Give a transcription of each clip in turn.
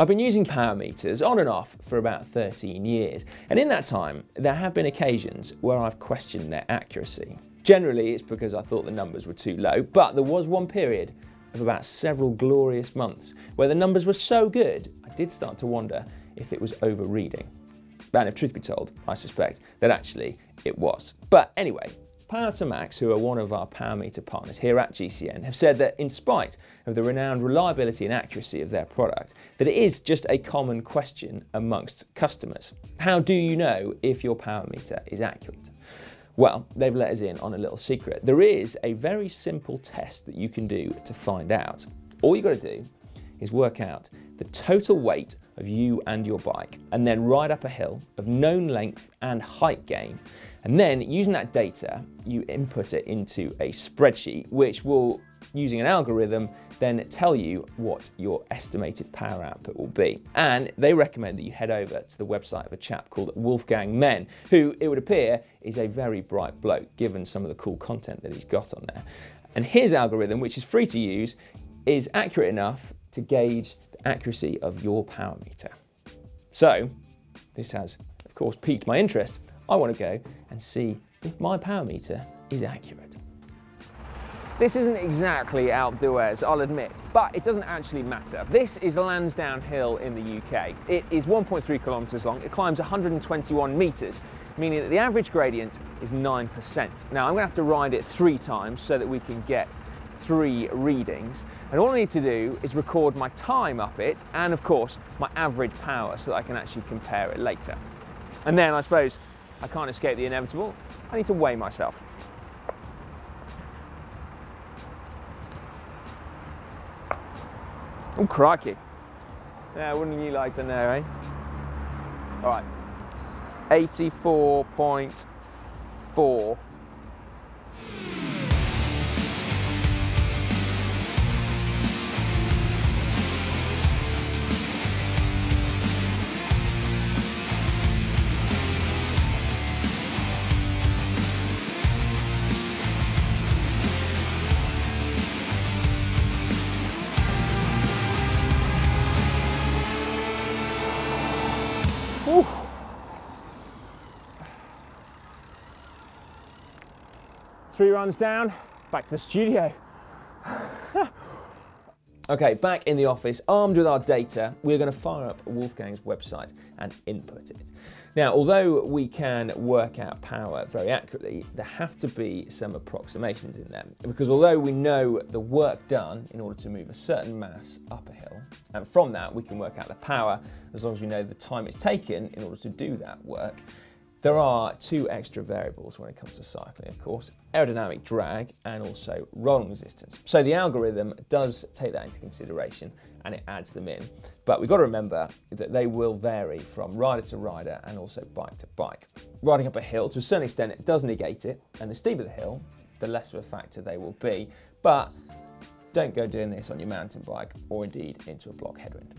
I've been using power meters on and off for about 13 years, and in that time, there have been occasions where I've questioned their accuracy. Generally, it's because I thought the numbers were too low, but there was one period of about several glorious months where the numbers were so good, I did start to wonder if it was overreading. And if truth be told, I suspect that actually it was. But anyway, power2max, who are one of our power meter partners here at GCN, have said that in spite of the renowned reliability and accuracy of their product, that it is just a common question amongst customers. How do you know if your power meter is accurate? Well, they've let us in on a little secret. There is a very simple test that you can do to find out. All you've got to do is work out the total weight of you and your bike, and then ride up a hill of known length and height gain. And then using that data, you input it into a spreadsheet, which will, using an algorithm, then tell you what your estimated power output will be. And they recommend that you head over to the website of a chap called Wolfgang Menn, who it would appear is a very bright bloke, given some of the cool content that he's got on there. And his algorithm, which is free to use, is accurate enough to gauge the accuracy of your power meter. So, this has, of course, piqued my interest. I want to go and see if my power meter is accurate. This isn't exactly d'Huez, I'll admit, but it doesn't actually matter. This is Lansdown Hill in the UK. It is 1.3 kilometres long, it climbs 121 metres, meaning that the average gradient is 9%. Now I'm going to have to ride it three times so that we can get three readings. And all I need to do is record my time up it and of course my average power so that I can actually compare it later. And then I suppose I can't escape the inevitable. I need to weigh myself. Oh, crikey. Yeah, wouldn't you like to know, eh? All right, 84.4 Three runs down, back to the studio. okay, back in the office, armed with our data, we're going to fire up Wolfgang's website and input it. Now, although we can work out power very accurately, there have to be some approximations in there. Because although we know the work done in order to move a certain mass up a hill, and from that we can work out the power as long as we know the time it's taken in order to do that work, there are two extra variables when it comes to cycling, of course, aerodynamic drag and also rolling resistance. So the algorithm does take that into consideration and it adds them in. But we've got to remember that they will vary from rider to rider and also bike to bike. Riding up a hill, to a certain extent, it does negate it, and the steeper the hill, the less of a factor they will be. But don't go doing this on your mountain bike or indeed into a block headwind.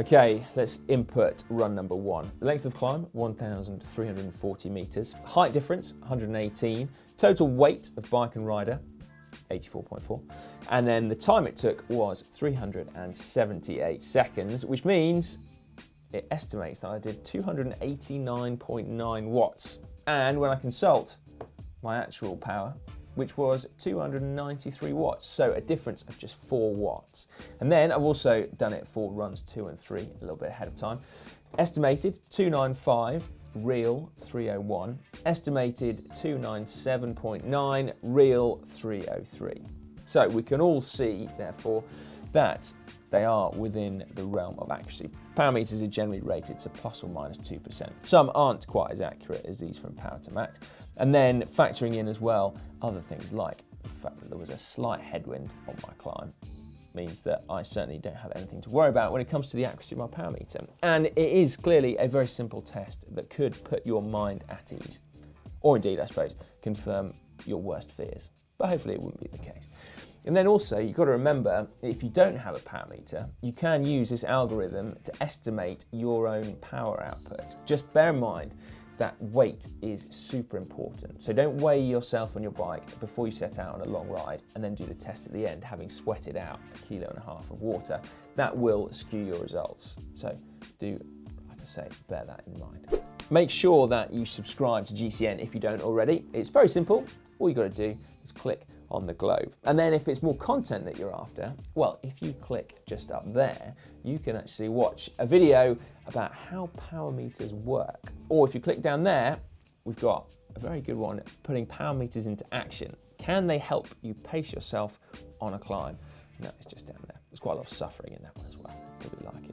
Okay, let's input run number one. Length of climb, 1,340 meters. Height difference, 118. Total weight of bike and rider, 84.4. And then the time it took was 378 seconds, which means it estimates that I did 289.9 watts. And when I consult my actual power, which was 293 watts, so a difference of just 4 watts. And then I've also done it for runs 2 and 3, a little bit ahead of time. Estimated 295, real 301. Estimated 297.9, real 303. So we can all see, therefore, that they are within the realm of accuracy. Power meters are generally rated to plus or minus 2%. Some aren't quite as accurate as these from power2max. And then factoring in as well other things like the fact that there was a slight headwind on my climb means that I certainly don't have anything to worry about when it comes to the accuracy of my power meter. And it is clearly a very simple test that could put your mind at ease, or indeed, I suppose, confirm your worst fears. But hopefully it wouldn't be the case. And then also, you've got to remember, if you don't have a power meter, you can use this algorithm to estimate your own power output. Just bear in mind that weight is super important. So don't weigh yourself on your bike before you set out on a long ride and then do the test at the end, having sweated out a kilo and a half of water. that will skew your results. So do, like I say, bear that in mind. Make sure that you subscribe to GCN if you don't already. It's very simple. All you got to do is click on the globe. And then if it's more content that you're after, well, if you click just up there, you can actually watch a video about how power meters work. Or if you click down there, we've got a very good one, putting power meters into action. Can they help you pace yourself on a climb? No, it's just down there. There's quite a lot of suffering in that one as well. You'll like it.